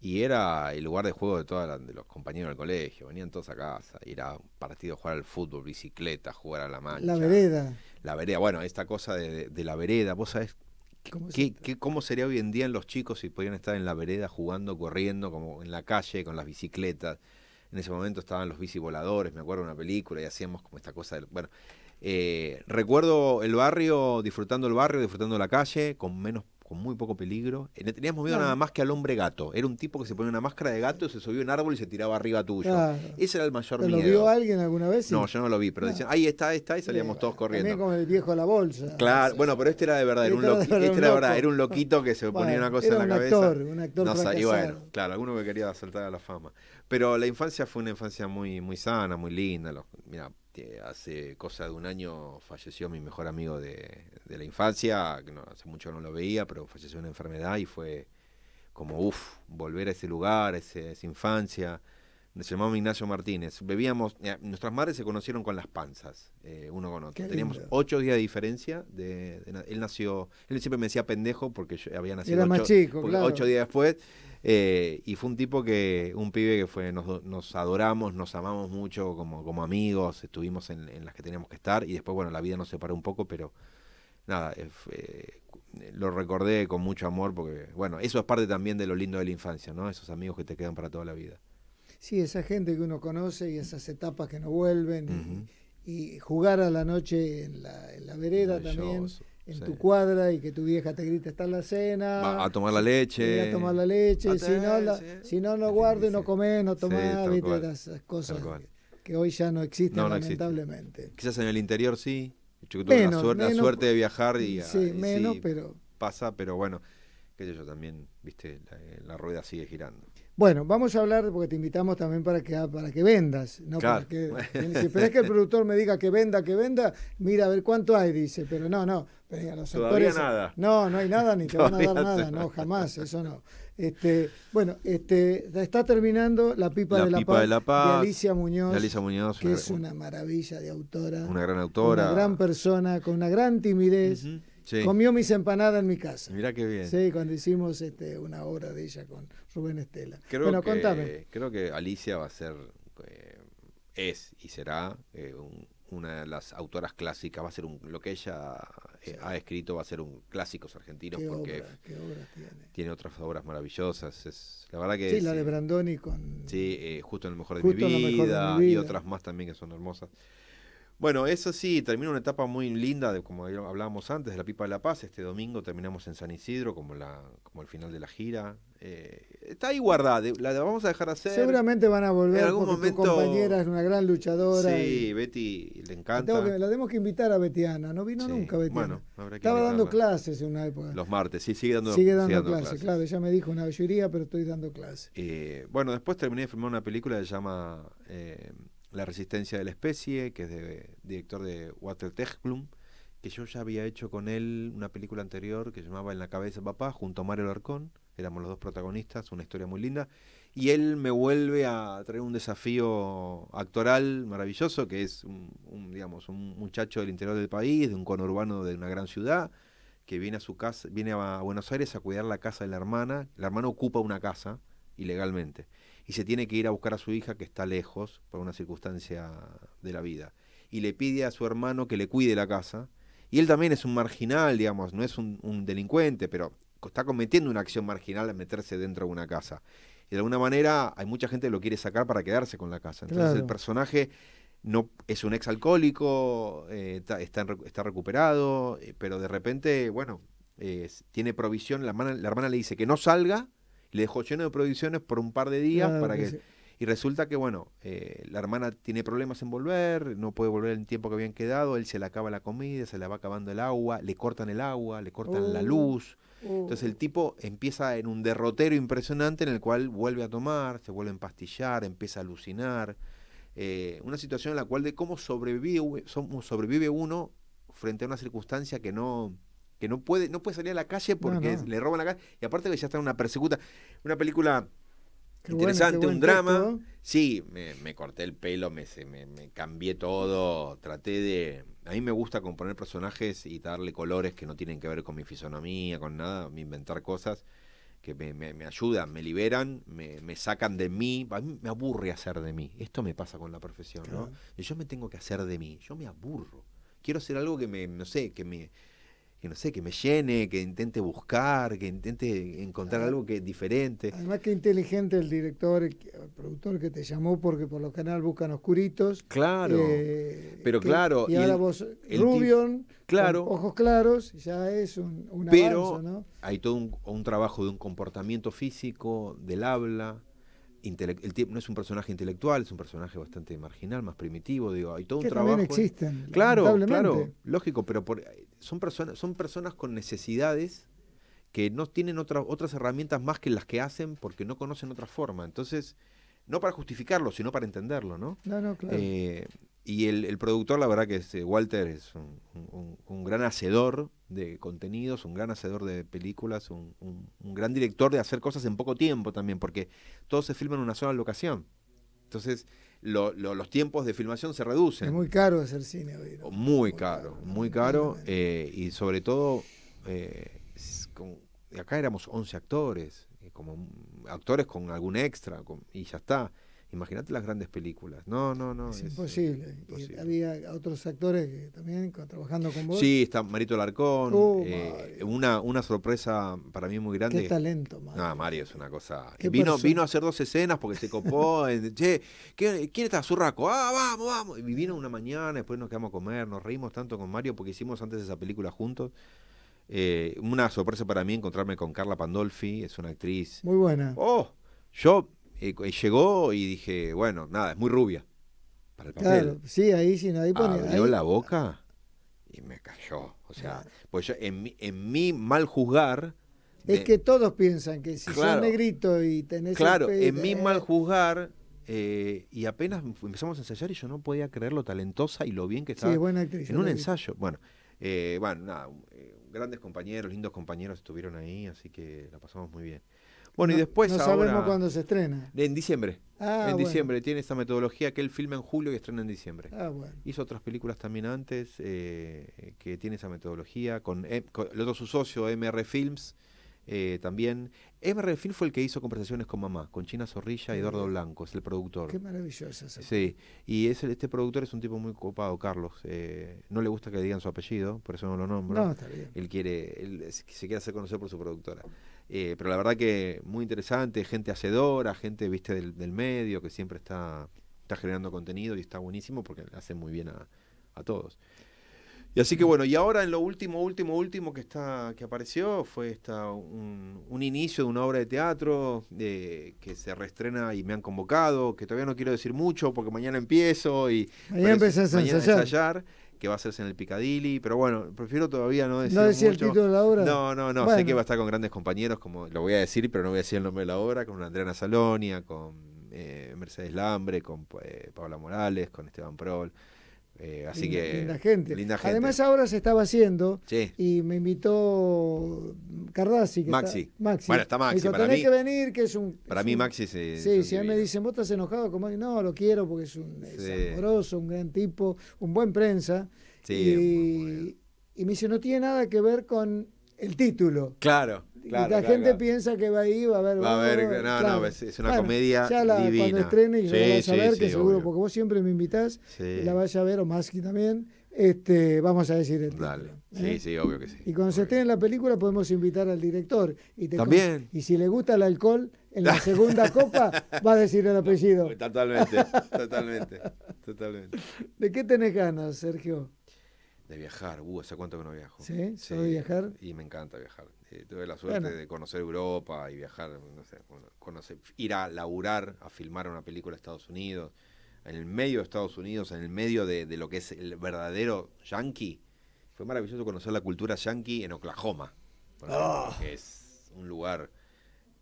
y era el lugar de juego de todos los compañeros del colegio. Venían todos a casa, ir a un partido, jugar al fútbol, bicicleta, jugar a la mancha. La vereda. La vereda, bueno, esta cosa de, la vereda, vos sabés ¿Cómo, ¿Qué, ¿Cómo, sería hoy en día en los chicos si podían estar en la vereda jugando, corriendo, como en la calle, con las bicicletas? En ese momento estaban los bicivoladores, me acuerdo de una película y hacíamos como esta cosa. De, bueno, eh, recuerdo el barrio, disfrutando el barrio, disfrutando la calle, con menos con muy poco peligro. Eh, no teníamos miedo nada más que al hombre gato. Era un tipo que se ponía una máscara de gato, se subió a un árbol y se tiraba arriba tuyo. Ese era el mayor miedo. ¿Lo vio alguien alguna vez? No, yo no lo vi, pero decían, ahí está, ahí está, y salíamos todos corriendo. También como el viejo de la bolsa. Claro, bueno, pero este era de verdad, era un, este era verdad, era un loquito que se ponía una cosa en la un cabeza. Actor, un actor no, y bueno, claro, alguno que quería saltar a la fama. Pero la infancia fue una infancia muy, muy sana, muy linda. mira, hace cosa de un año falleció mi mejor amigo de, la infancia, que no, hace mucho no lo veía, pero falleció una enfermedad y fue como, uff, volver a ese lugar, a, esa infancia. Se llamaba Ignacio Martínez. Bebíamos, nuestras madres se conocieron con las panzas, eh, uno con otro. Teníamos ocho días de diferencia. De, él nació, él siempre me decía pendejo porque yo había nacido ocho días después. Eh, y fue un tipo que, un pibe que fue, nos, adoramos, nos amamos mucho como, como amigos, estuvimos en, las que teníamos que estar y después, bueno, la vida nos separó un poco, pero nada, eh, lo recordé con mucho amor porque, bueno, eso es parte también de lo lindo de la infancia, ¿no? Esos amigos que te quedan para toda la vida. Sí, esa gente que uno conoce y esas etapas que no vuelven y, jugar a la noche en la, en la vereda también en tu cuadra y que tu vieja te grite está en la cena. a tomar la leche. a tomar la leche. Si no, si no, no guardes, no comes, no tomás, esas cosas que, hoy ya no existen, lamentablemente. Quizás en el interior sí. Yo tuve la, suerte, de viajar y. Sí, menos, pero. Pasa, pero bueno, qué sé yo, también, viste, la rueda sigue girando. Bueno, vamos a hablar, porque te invitamos también para que, para que vendas. No para que, pero es que el productor me diga que venda, que venda, mira a ver cuánto hay, dice, pero no, no. los Todavía nada. No, no hay nada, ni te van a dar nada, no, jamás, eso no. Este, bueno, este, está terminando La Pipa, de, la Paz, de, Alicia Muñoz, Alicia Muñoz que es una maravilla de autora. Una gran autora. Una gran persona, con una gran timidez. Comió mis empanadas en mi casa. Mira qué bien. Sí, cuando hicimos este, una obra de ella con Rubén Estela. Creo bueno, que, contame. Creo que Alicia va a ser, eh, es y será eh, una de las autoras clásicas, va a ser un, lo que ella eh, ha escrito va a ser un clásicos argentinos porque tiene? otras obras maravillosas. Es, la verdad que sí, la de Brandoni con... Sí, justo en el mejor de, mi vida, y otras más también que son hermosas. Bueno, eso sí, termina una etapa muy linda, de, como hablábamos antes, de la Pipa de la Paz. Este domingo terminamos en San Isidro, como, la, como el final de la gira. Eh, está ahí guardada, la vamos a dejar hacer. Seguramente van a volver, en algún porque momento, tu compañera es una gran luchadora. Sí, Betty le encanta. la tenemos que invitar a Betiana, no vino nunca Betiana. Bueno, Estaba dando clases en una época. Los martes, sí, sigue dando, sigue dando, clases, Claro, ella me dijo una bellería, pero estoy dando clases. Eh, bueno, después terminé de filmar una película que se llama... Eh, la resistencia de la especie, que es de director de Walter Techblum, que yo ya había hecho con él una película anterior que se llamaba En la cabeza papá, junto a Mario Larcón, éramos los dos protagonistas, una historia muy linda, y él me vuelve a traer un desafío actoral maravilloso, que es un, digamos, un muchacho del interior del país, de un conurbano de una gran ciudad, que viene a su casa, viene a Buenos Aires a cuidar la casa de la hermana, la hermana ocupa una casa ilegalmente y se tiene que ir a buscar a su hija que está lejos por una circunstancia de la vida. Y le pide a su hermano que le cuide la casa. Y él también es un marginal, digamos, no es un, delincuente, pero está cometiendo una acción marginal al meterse dentro de una casa. Y de alguna manera hay mucha gente que lo quiere sacar para quedarse con la casa. Entonces el personaje no es un exalcohólico, eh, está, está, recuperado, eh, pero de repente, bueno, tiene provisión, la hermana, la hermana le dice que no salga le dejó lleno de provisiones por un par de días para que... Y resulta que, bueno, eh, la hermana tiene problemas en volver, no puede volver en el tiempo que habían quedado, él se le acaba la comida, se le va acabando el agua, le cortan el agua, le cortan la Oh. luz. Uh, Entonces el tipo empieza en un derrotero impresionante en el cual vuelve a tomar, se vuelve a empastillar, empieza a alucinar. Eh, una situación en la cual de cómo sobrevive, cómo sobrevive uno frente a una circunstancia que no que no puede no puede salir a la calle porque no. le roban la calle y aparte que ya está en una persecuta una película qué interesante un drama texto. sí me, me corté el pelo me, me, me cambié todo traté de a mí me gusta componer personajes y darle colores que no tienen que ver con mi fisonomía con nada inventar cosas que me, me- me ayudan, me liberan, me, me sacan de mí. A mí me aburre hacer de mí. Esto me pasa con la profesión, ¿no? Claro. Y Yo me tengo que hacer de mí. Yo me aburro. Quiero hacer algo que me, no sé, que me, que no sé, que me llene, que intente buscar, que intente encontrar Ah. algo que es diferente. Además, qué inteligente el director, el, que- el productor que te llamó, porque por lo general buscan oscuritos. Claro. eh, pero que- claro, Y, y ahora el- vos, Rubion, claro. con ojos claros, ya es un, un Pero hay todo un, un trabajo de un comportamiento físico, del habla. El tipo no es un personaje intelectual, es un personaje bastante marginal, más primitivo. Digo, hay todo un trabajo. existen. Claro, claro, lógico, pero por- son personas, son personas con necesidades que no tienen otra- otras herramientas más que las que hacen porque no conocen otra forma. Entonces, no para justificarlo, sino para entenderlo, ¿no? No, no, claro. Eh, y el, el productor, la verdad que es, eh, Walter es un, un- un gran hacedor de contenidos, un gran hacedor de películas, un, un- gran director de hacer cosas en poco tiempo también, porque todo se filma en una sola locación. Entonces, lo- lo- los tiempos de filmación se reducen. es muy caro hacer cine hoy. ¿no? Muy caro, muy caro. Eh, y sobre todo, eh, con- acá éramos 11 actores, eh, como mm, actores con algún extra, con- y ya está. Imagínate las grandes películas. No, no, no. es, eh, imposible. Y había otros actores que también trabajando con vos. Sí, está Marito Larcón. Oh, eh, Mario. una, una sorpresa para mí muy grande. Qué talento, man. No, Mario es una cosa. Vino, persona. vino a hacer dos escenas porque se copó. en- che, ¿qué- ¿quién está? Zurraco. Ah, vamos, vamos. Y vino una mañana, después nos quedamos a comer, nos reímos tanto con Mario porque hicimos antes esa película juntos. Eh, una sorpresa para mí encontrarme con Carla Pandolfi, es una actriz. Muy buena. Oh, yo eh, llegó y dije, bueno, nada, es muy rubia para el papel. Claro, sí, ahí sí, ahí pone. Abrió ahí- la boca y me cayó. O sea, pues yo en, mi- en mi mal juzgar. Es de- que todos piensan que si Claro. sos negrito y tenés. Claro, en mi eh, mal juzgar, eh, y apenas empezamos a ensayar y yo no podía creer lo talentosa y lo bien que Sí, estaba es buena actriz. en un ensayo. Bueno, eh, bueno, nada, eh, grandes compañeros, lindos compañeros estuvieron ahí, así que la pasamos muy bien. Bueno, y después No ahora... sabemos cuándo se estrena. En diciembre. Ah, en bueno. diciembre. Tiene esa metodología que él filma en julio y estrena en diciembre. Ah, bueno. Hizo otras películas también antes eh, que tiene esa metodología. Con, con el otro su socio, MR Films, eh, también. MR Films fue el que hizo conversaciones con mamá, con China Zorrilla y Eduardo Blanco, es el productor. Qué maravillosa esa. Sí, y es el- este productor es un tipo muy copado, Carlos. eh, no le gusta que digan su apellido, por eso no lo nombro. No, está bien. Él quiere, él se quiere hacer conocer por su productora. Eh, pero la verdad que muy interesante, gente hacedora, gente viste del, del medio que siempre está, está generando contenido y está buenísimo porque hace muy bien a, a todos. Y así que bueno, y ahora en lo último, último, último que está, que apareció fue esta un, un inicio de una obra de teatro eh, que se reestrena y me han convocado, que todavía no quiero decir mucho porque mañana empiezo y Mañana a ensayar. Que va a hacerse en el Picadilly, pero bueno, prefiero todavía no decir ¿No decía el mucho. título de la obra? No, no, no, sé que va a estar con grandes compañeros, como lo voy a decir, pero no voy a decir el nombre de la obra, con Adriana Salonia, con eh, Mercedes Lambre, con eh, Paula Morales, con Esteban Prol. Eh, así Linda- que. linda gente. linda gente. Además, ahora se estaba haciendo Sí. y me invitó Cardassi. Que Maxi. Está, Maxi. Bueno, está Maxi, Me dijo, para tenés mí- que venir, que es un. Para es mí, un- Maxi se. Sí, si a mí me dicen, vos estás enojado, como no, lo quiero porque es un es amoroso, un gran tipo, un buen prensa. Sí, y, y me dice, no tiene nada que ver con el título. Claro, y la claro, gente claro. piensa que va ahí, va a ver. Va a ver, va no, claro. no, es, es una Bueno, comedia ya la, divina. Cuando estrene y Sí, la vas a ver, sí, que seguro, obvio. porque vos siempre me invitás, Sí. la vaya a ver, o Maxi también, este, vamos a decir el Dale. título, Sí, ¿eh? sí, obvio que sí. Y cuando se obvio. estrene la película podemos invitar al director. Y te También. Y si le gusta el alcohol, en la segunda copa va a decir el apellido. Totalmente, totalmente, totalmente. ¿De qué tenés ganas, Sergio? De viajar, uh, ¿hace cuánto que no viajo? ¿Sí? sí viajar? Y me encanta viajar. Eh, tuve la suerte de conocer Europa y viajar, no sé, conocer, ir a laburar, a filmar una película de Estados Unidos, en el medio de Estados Unidos, en el medio de, lo que es el verdadero yankee. Fue maravilloso conocer la cultura yankee en Oklahoma, ah. que es un lugar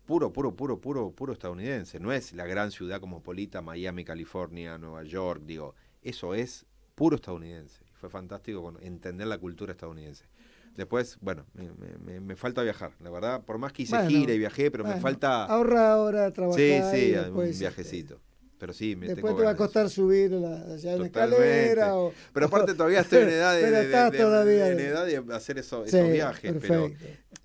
puro, puro, puro, puro, puro estadounidense. No es la gran ciudad cosmopolita, Miami, California, Nueva York, digo, eso es puro estadounidense. Fue fantástico entender la cultura estadounidense. Después, bueno, me, falta viajar. La verdad, por más que hice gira y viajé, pero me falta. Ahorra ahora, trabajar. Sí, sí, un este, viajecito. Pero sí, me Después te va a costar subir la, escalera. O, pero aparte, todavía estoy en edad de, de, en edad de hacer esos viajes. Pero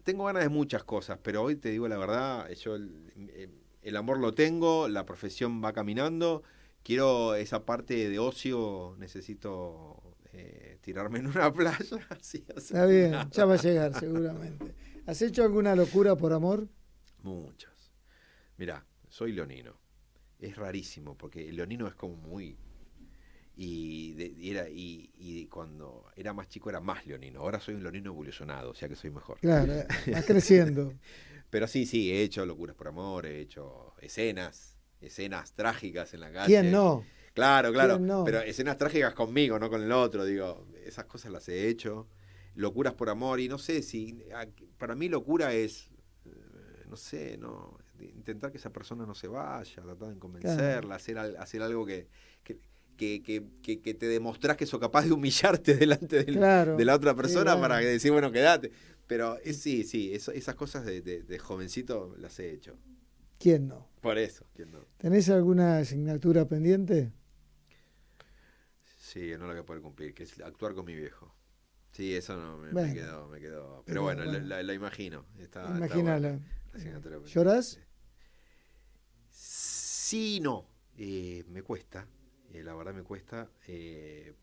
tengo ganas de muchas cosas, pero hoy te digo la verdad, yo el amor lo tengo, la profesión va caminando. Quiero esa parte de ocio, necesito eh, tirarme en una playa. Así, Está bien, ya va a llegar seguramente. ¿Has hecho alguna locura por amor? Muchas. Mirá, soy leonino. Es rarísimo porque el leonino es como muy... Y, era, y, cuando era más chico era más leonino. Ahora soy un leonino evolucionado, o sea que soy mejor. Claro, va creciendo. Pero sí, sí, he hecho locuras por amor, he hecho escenas, escenas trágicas en la calle. ¿Quién no? Claro, claro. Pero escenas trágicas conmigo, no con el otro. Digo, esas cosas las he hecho. Locuras por amor. Y no sé si. Para mí, locura es. Eh, no sé, no. Intentar que esa persona no se vaya, tratar de convencerla, hacer, hacer algo que, que, que, que, te demostrás que sos capaz de humillarte delante de la otra persona para decir, bueno, quédate. Pero sí, sí, esas cosas de, de, jovencito las he hecho. ¿Quién no? Por eso, ¿quién no? ¿Tenés alguna asignatura pendiente? Sí, no lo voy a poder cumplir, que es actuar con mi viejo. Sí, eso no me, quedó, me quedó. Pero, bueno, La, imagino. Está, Imagínala. ¿Llorás? Sí, no. Eh, me cuesta. Eh, la verdad me cuesta. Eh,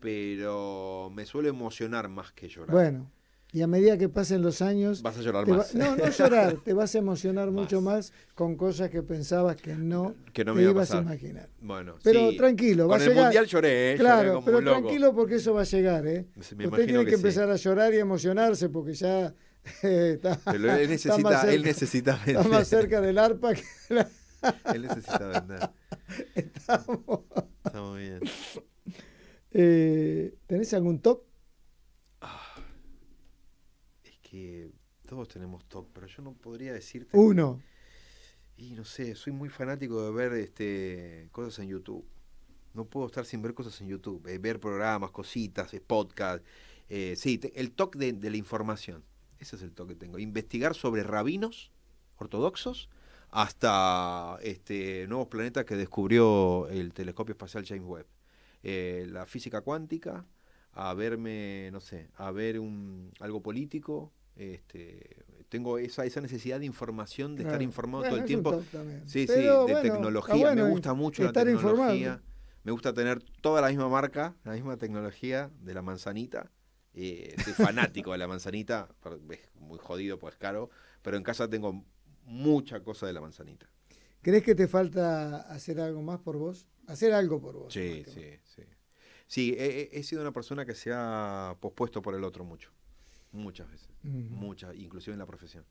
pero me suele emocionar más que llorar. Bueno, y a medida que pasen los años... Vas a llorar más. no, no llorar, te vas a emocionar mucho más con cosas que pensabas que no, que no me te ibas a, imaginar. Bueno, pero tranquilo, va con a llegar. el mundial lloré, ¿eh? Claro, pero tranquilo porque eso va a llegar, ¿eh? Usted tiene que, empezar a llorar y emocionarse porque ya está, pero él necesita, más cerca, él necesita Está más cerca del arpa que Él necesita vender. Estamos. Estamos bien. Eh, ¿Tenés algún top? todos tenemos TOC, pero yo no podría decirte. Uno. y no sé, soy muy fanático de ver este cosas en YouTube. No puedo estar sin ver cosas en YouTube, eh, ver programas, cositas, eh, podcast. Eh, sí, el TOC de, la información. Ese es el TOC que tengo. Investigar sobre rabinos ortodoxos hasta este nuevos planetas que descubrió el telescopio espacial James Webb. la física cuántica, a verme, no sé, a ver un, algo político, este, tengo esa, esa necesidad de información, de estar informado todo el tiempo. Sí, sí, de tecnología. me gusta mucho la tecnología. Me gusta tener toda la misma marca, la misma tecnología de la manzanita. Eh, soy fanático de la manzanita, es muy jodido, pues caro, pero en casa tengo mucha cosa de la manzanita. ¿Crees que te falta hacer algo más por vos? Hacer algo por vos. Sí, sí, sí. Sí, he, sido una persona que se ha pospuesto por el otro mucho. Muchas veces, muchas, inclusive en la profesión.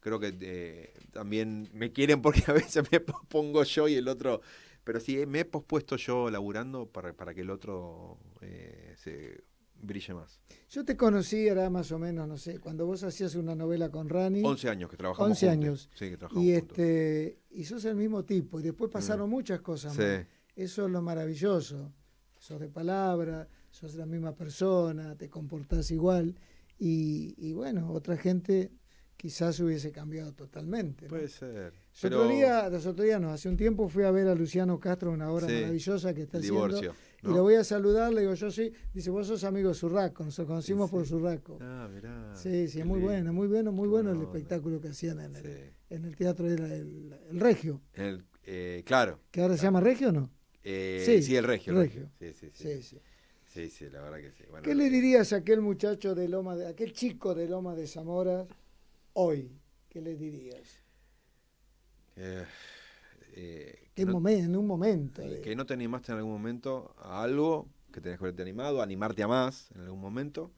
Creo que eh, también me quieren porque a veces me pongo yo y el otro, pero sí, me he pospuesto yo laburando para, para que el otro eh, se brille más. Yo te conocí, era más o menos, no sé, cuando vos hacías una novela con Rani. 11 años que trabajamos 11 años. Sí, que trabajamos y, este, y sos el mismo tipo. Y después pasaron mm. muchas cosas más. Eso es lo maravilloso. Sos de palabra, sos la misma persona, te comportás igual. Y, bueno, otra gente quizás hubiese cambiado totalmente. Puede ser. Pero... Otro día, los otros días no, hace un tiempo fui a ver a Luciano Castro, una obra maravillosa que está haciendo. Y lo voy a saludar, le digo, yo sí. Dice, vos sos amigo de Surraco, nos conocimos por Surraco. Ah, mirá. Sí, sí, es muy bueno, muy bueno, muy bueno el espectáculo que hacían en el, en el teatro, era el, el Regio. El, eh, claro. ¿Que ahora se llama Regio o no? Eh, sí, sí, el Regio. Regio. Sí, sí, sí. Sí Sí, la verdad que sí. ¿Qué le dirías a aquel muchacho de Loma de, aquel chico de Loma de Zamora hoy? ¿Qué le dirías? Eh, eh, en un momento. Que no te animaste en algún momento a algo que tenés que verte animado, animarte a más en algún momento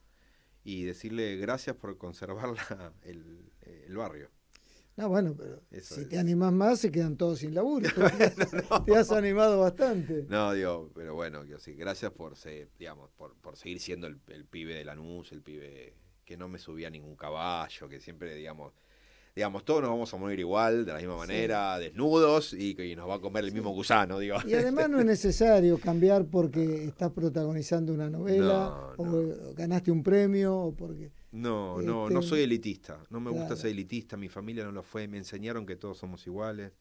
y decirle gracias por conservar el, el barrio. No, bueno, pero si te animas más, se quedan todos sin laburo. Te has animado bastante. No, digo, pero bueno, sí, gracias por, ser, digamos, por, por seguir siendo el, el pibe de Lanús, el pibe que no me subía a ningún caballo, que siempre, digamos, digamos, todos nos vamos a morir igual, de la misma manera, desnudos, y, y, nos va a comer el mismo gusano, digo. Y además no es necesario cambiar porque estás protagonizando una novela, o ganaste un premio, o porque... No, no, no este, soy elitista, no me gusta ser elitista, mi familia no lo fue, me enseñaron que todos somos iguales,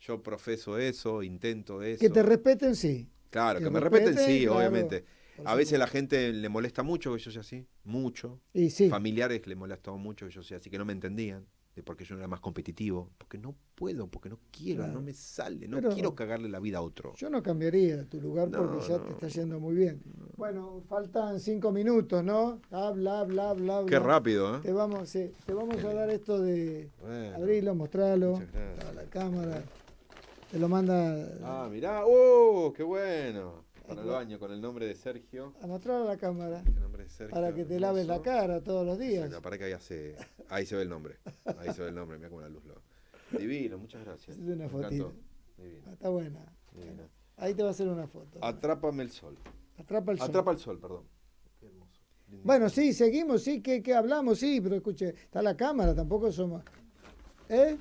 yo profeso eso, intento eso. Que te respeten, sí. Claro, que, me respeten, sí, obviamente. A veces la gente le molesta mucho que yo sea así, mucho. Y sí. Familiares le molestó mucho que yo sea así, que no me entendían de por qué yo no era más competitivo, porque no puedo, porque no quiero, no me sale, no quiero cagarle la vida a otro. Yo no cambiaría tu lugar porque ya te está yendo muy bien. Bueno, faltan cinco minutos, ¿no? Habla, habla, habla. Qué rápido, ¿eh? Te vamos, te vamos a dar esto de abrirlo, mostrarlo a la cámara. Te lo manda. Ah, mirá, ¡oh! ¡Qué bueno! Para el baño, con el nombre de Sergio. A mostrar a la cámara. Para que te laves la cara todos los días. para que ahí, se, ahí se ve el nombre. Ahí se ve el nombre, mira cómo la luz lo. Divino, muchas gracias. Es una fotito. Ah, está buena. ahí te va a hacer una foto. Atrápame el sol. Atrapa el sol. Atrapa el sol, perdón. Qué hermoso. Bueno, sí, seguimos, sí, que, que hablamos, sí, pero escuche, está la cámara, tampoco somos. ¿Eh?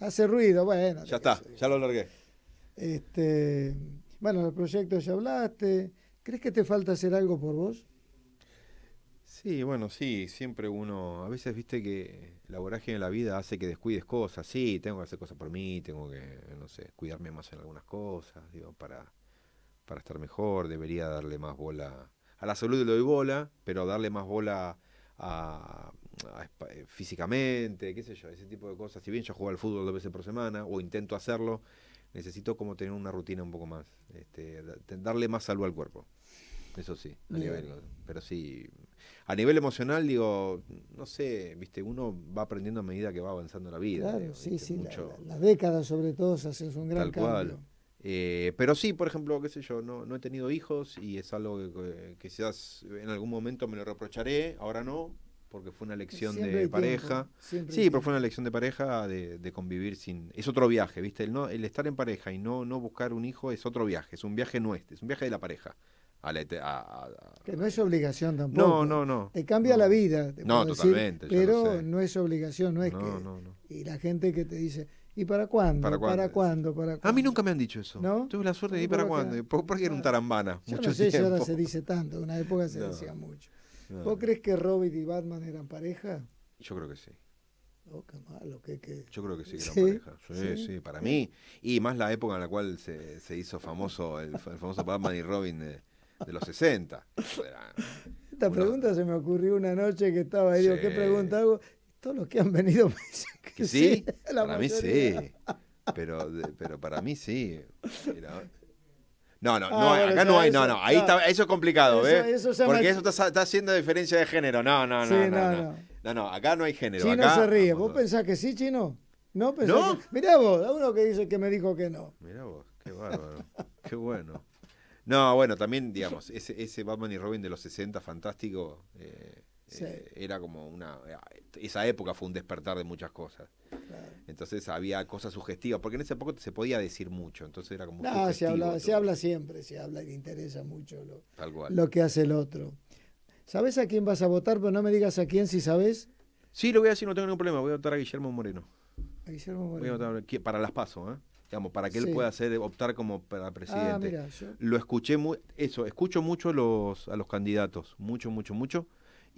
Hace ruido, bueno. Ya está, ya lo largué. Este. Bueno, el proyecto ya hablaste. ¿Crees que te falta hacer algo por vos? Sí, bueno, sí, siempre uno, a veces viste que la vorágine de la vida hace que descuides cosas, sí, tengo que hacer cosas por mí, tengo que, no sé, cuidarme más en algunas cosas, digo, para, para estar mejor, debería darle más bola, a la salud le doy bola, pero darle más bola a, físicamente, qué sé yo, ese tipo de cosas, si bien yo juego al fútbol dos veces por semana, o intento hacerlo, necesito como tener una rutina un poco más, este, darle más salud al cuerpo. Eso sí, a nivel, pero sí, a nivel emocional digo, no sé, viste, uno va aprendiendo a medida que va avanzando la vida. Claro, sí, sí, las décadas sobre todo se hacen un gran tal Cual. Eh, pero sí, por ejemplo, qué sé yo, no, no he tenido hijos y es algo que, que quizás en algún momento me lo reprocharé, ahora no, porque fue una elección de pareja. Sí, pero fue una elección de pareja de, convivir sin... Es otro viaje, ¿viste? El, no, el estar en pareja y no, no buscar un hijo es otro viaje, es un viaje nuestro, es un viaje de la pareja. que no es obligación tampoco. No, no, no. Te cambia la vida. no, totalmente. pero no es obligación, no es que... Y la gente que te dice, ¿y para cuándo? ¿Para cuándo? ¿Para cuándo? A mí nunca me han dicho eso. ¿No? Tuve la suerte de ir para cuándo. Porque era un tarambana. Yo no sé si ahora se dice tanto, en una época se decía mucho. ¿Vos crees que Robin y Batman eran pareja? Yo creo que sí. Oh, qué malo, qué, Yo creo que sí que eran pareja. Sí, sí, para mí. Y más la época en la cual se, se hizo famoso el, famoso Batman y Robin de, de los 60. Esta pregunta se me ocurrió una noche que estaba ahí. Digo, ¿qué pregunta hago? Todos los que han venido me dicen que sí. para mí sí. Pero, pero para mí sí. No, no, no ah, acá no hay, no, no, ahí está, eso es complicado, ¿ves? Porque eso está, haciendo diferencia de género. No, no, no, no, no, no, acá no hay género. Chino acá, se ríe. ¿Vos pensás que sí, Chino? No, pensás ¿No? Mirá vos, uno que dice que me dijo que no. Mirá vos, qué bárbaro, qué bueno. No, bueno, también, digamos, ese, ese Batman y Robin de los 60, fantástico, eh, eh, era como una... Esa época fue un despertar de muchas cosas. Entonces había cosas sugestivas, porque en ese época se podía decir mucho, entonces era como... No, se habla, se habla siempre, se habla y te interesa mucho lo, lo que hace el otro. ¿Sabes a quién vas a votar? Pero no me digas a quién si sabes. Sí, lo voy a decir, no tengo ningún problema. Voy a votar a Guillermo Moreno. A Guillermo Moreno. Voy a votar, para las pasos, ¿eh? Digamos, para que él pueda hacer, optar como para presidente. Ah, lo escuché muy, eso, escucho mucho los, a los candidatos, mucho, mucho, mucho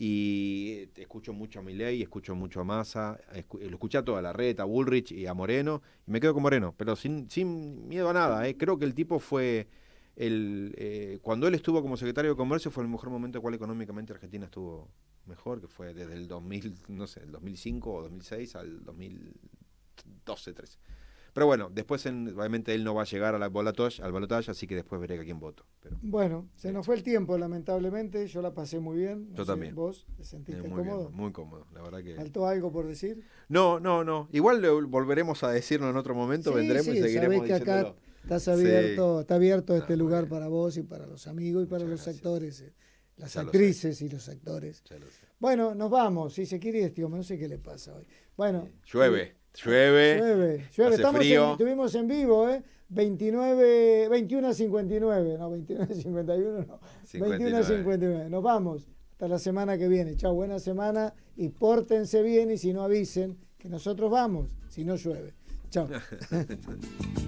y escucho mucho a Milei, escucho mucho a Massa, lo escuché a toda la red, a Bullrich y a Moreno, y me quedo con Moreno, pero sin, sin miedo a nada. ¿eh? Creo que el tipo fue, el, eh, cuando él estuvo como secretario de Comercio fue el mejor momento en el cual económicamente Argentina estuvo mejor, que fue desde el 2000, no sé, el 2005 o 2006 al 2012, 13. Pero bueno, después obviamente él no va a llegar al balotaje, al balotaje así que después veré a quién voto. Pero, bueno, se nos fue el tiempo, lamentablemente. Yo la pasé muy bien. Yo también. ¿Vos te sentiste muy cómodo? muy cómodo, la verdad que. ¿Faltó algo por decir? No, no, no. Igual volveremos a decirlo en otro momento, vendremos y seguiremos que acá Estás abierto, está abierto este lugar para vos y para los amigos y para los actores, eh, las actrices y los actores. Bueno, nos vamos. Si se quiere, este no sé qué le pasa hoy. Bueno. Llueve, llueve. Llueve, llueve. Estamos estuvimos en vivo, ¿eh? 29, 21 a 59, no, 21 a 51, no. 21 a 59. Nos vamos. Hasta la semana que viene. Chao, buena semana y pórtense bien y si no avisen que nosotros vamos, si no llueve. Chao.